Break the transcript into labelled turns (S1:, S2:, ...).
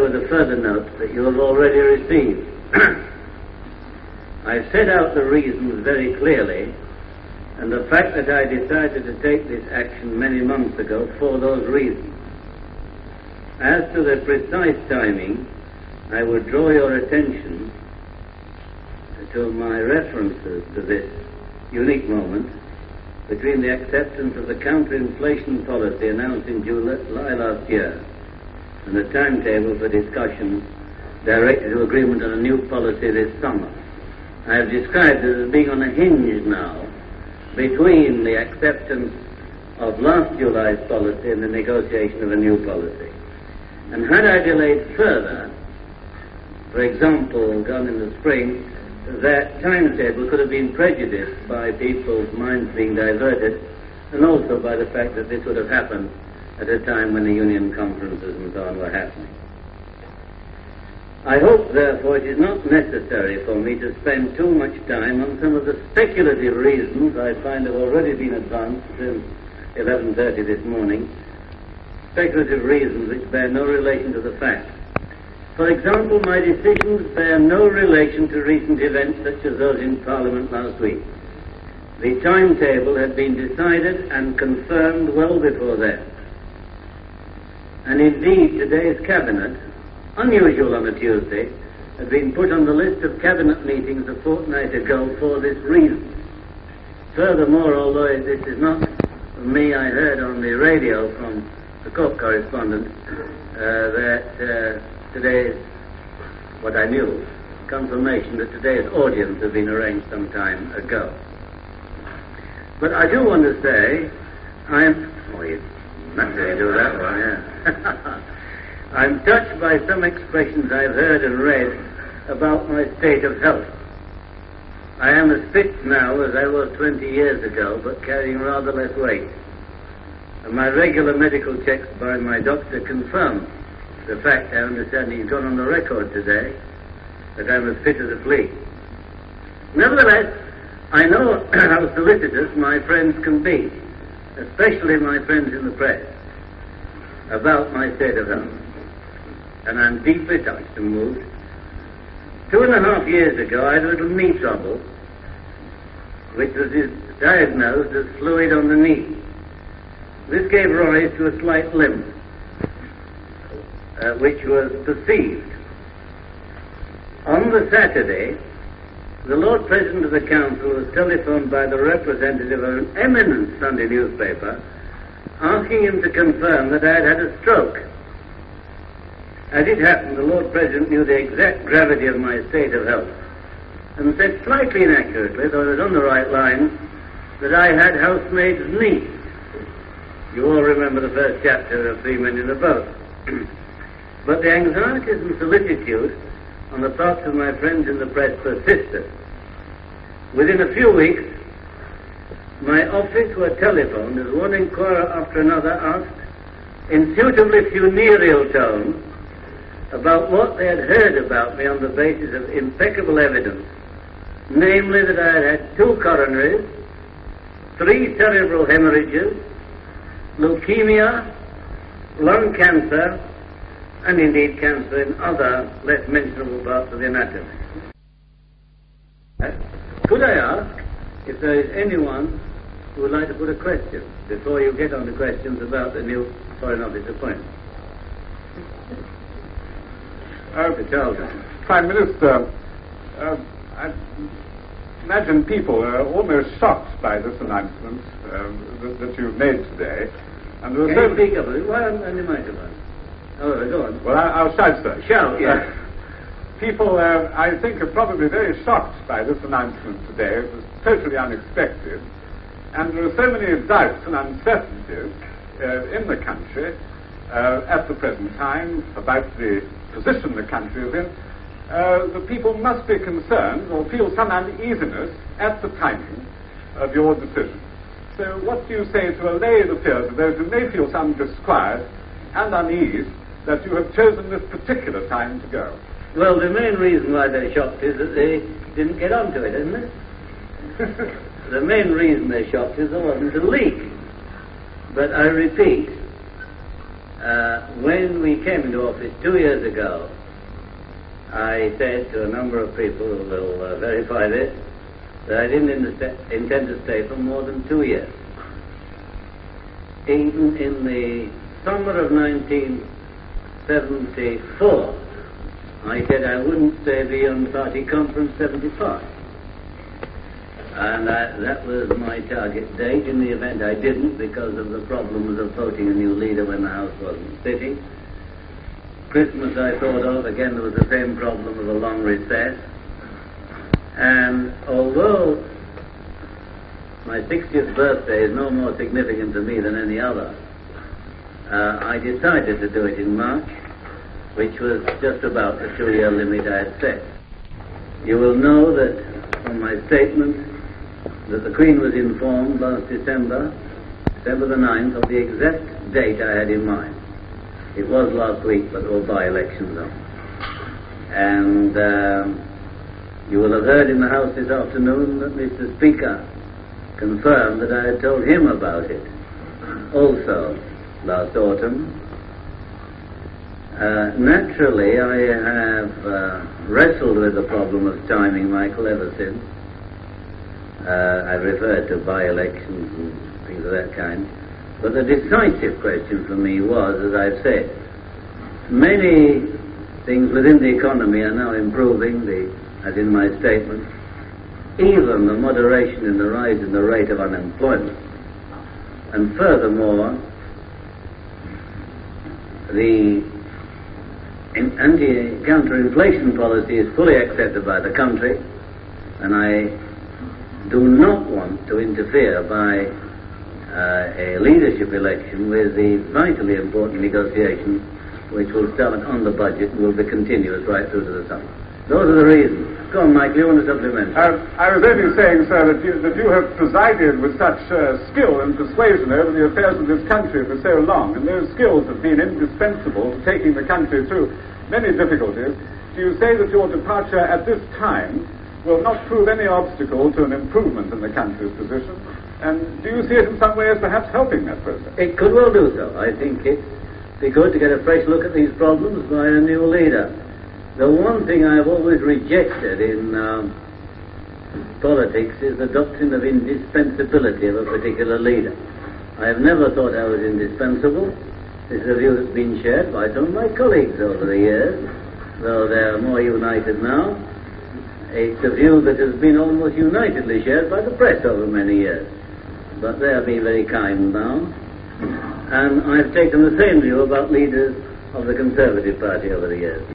S1: with a further note that you have already received. I set out the reasons very clearly, and the fact that I decided to take this action many months ago for those reasons. As to the precise timing, I would draw your attention to my references to this unique moment between the acceptance of the counter-inflation policy announced in July last year and the timetable for discussions directed to agreement on a new policy this summer. I have described it as being on a hinge now between the acceptance of last July's policy and the negotiation of a new policy. And had I delayed further, for example, gone in the spring, that timetable could have been prejudiced by people's minds being diverted and also by the fact that this would have happened at a time when the union conferences and so on were happening. I hope, therefore, it is not necessary for me to spend too much time on some of the speculative reasons I find have already been advanced since 11.30 this morning, speculative reasons which bear no relation to the facts. For example, my decisions bear no relation to recent events such as those in Parliament last week. The timetable had been decided and confirmed well before that. And indeed, today's Cabinet, unusual on a Tuesday, had been put on the list of Cabinet meetings a fortnight ago for this reason. Furthermore, although this is not me, I heard on the radio from the court correspondent uh, that uh, today's, what I knew, confirmation that today's audience had been arranged some time ago. But I do want to say, I'm, oh, I'm touched by some expressions I've heard and read about my state of health. I am as fit now as I was 20 years ago, but carrying rather less weight. And my regular medical checks by my doctor confirm the fact, I understand, he's gone on the record today that I'm as fit as a flea. Nevertheless, I know how solicitous my friends can be, especially my friends in the press, about my state of health. And I'm deeply touched and moved. Two and a half years ago, I had a little knee trouble, which was diagnosed as fluid on the knee. This gave rise to a slight limp uh, which was perceived. On the Saturday, the Lord President of the Council was telephoned by the representative of an eminent Sunday newspaper asking him to confirm that I had had a stroke. As it happened, the Lord President knew the exact gravity of my state of health and said slightly inaccurately, though it was on the right line, that I had housemaid's knee. You all remember the first chapter of Three Men in the Boat. But the anxieties and solicitude on the parts of my friends in the press persisted. Within a few weeks, my office were telephoned as one inquirer after another asked, in suitably funereal tones, about what they had heard about me on the basis of impeccable evidence, namely that I had had two coronaries, three cerebral hemorrhages, leukemia, lung cancer, and indeed cancer in other less mentionable parts of the anatomy. Could I ask if there is anyone who would like to put a question before you get on to questions about the new Foreign Office appointment?
S2: Uh, Prime Minister, uh, I imagine people are almost shocked by this announcement uh, that, that, you've made today.
S1: And Can you speak up? Why on the microphone? Oh, go on.
S2: Well, I, will shout, sir.
S1: Shout, yes.
S2: Uh, people, uh, I think, are probably very shocked by this announcement today. It was totally unexpected. And there are so many doubts and uncertainties uh, in the country uh, at the present time about the position the country is in. Uh, the people must be concerned or feel some uneasiness at the timing of your decision. So, what do you say to allay the fears of those who may feel some disquiet and unease that you have chosen this particular time to go?
S1: Well, the main reason why they're shocked is that they didn't get onto it, isn't it? the main reason they're shocked is there wasn't a leak. But I repeat, Uh, when we came into office two years ago, I said to a number of people who will uh, verify this that I didn't intend to stay for more than two years. Even in the summer of 1974, I said I wouldn't stay beyond Party Conference 75. And I, that was my target date in the event I didn't because of the problems of voting a new leader when the House wasn't sitting. Christmas I thought of, again there was the same problem of a long recess. And although my 60th birthday is no more significant to me than any other, uh, I decided to do it in March, which was just about the two-year limit I had set. You will know that from my statement that the Queen was informed last December, December the 9th, of the exact date I had in mind. It was last week, but all by-elections on. And um, you will have heard in the House this afternoon that Mr. Speaker confirmed that I had told him about it also last autumn. Uh, naturally, I have uh, wrestled with the problem of timing, Michael, ever since. Uh, I referred to by-elections and things of that kind. But the decisive question for me was, as I've said, many things within the economy are now improving, the, as in my statement, even the moderation in the rise in the rate of unemployment. And furthermore, the anti counter-inflation policy is fully accepted by the country, and I do not want to interfere by uh, a leadership election with the vitally important negotiations which will start on the budget and will be continuous right through to the summer. Those are the reasons. Go on, Michael, you want to supplement?
S2: Uh, I was only saying, sir, that you, that you have presided with such uh, skill and persuasion over the affairs of this country for so long, and those skills have been indispensable to taking the country through many difficulties. Do you say that your departure at this time will not prove any obstacle to an improvement in the country's position? And do you see it in some way as perhaps helping that process?
S1: It could well do so. I think it'd be good to get a fresh look at these problems by a new leader. The one thing I've always rejected in um, politics is the doctrine of indispensability of a particular leader. I have never thought I was indispensable. This is a view that's been shared by some of my colleagues over the years, though they're more united now. It's a view that has been almost unitedly shared by the press over many years. But they have been very kind now. And I've taken the same view about leaders of the Conservative Party over the years.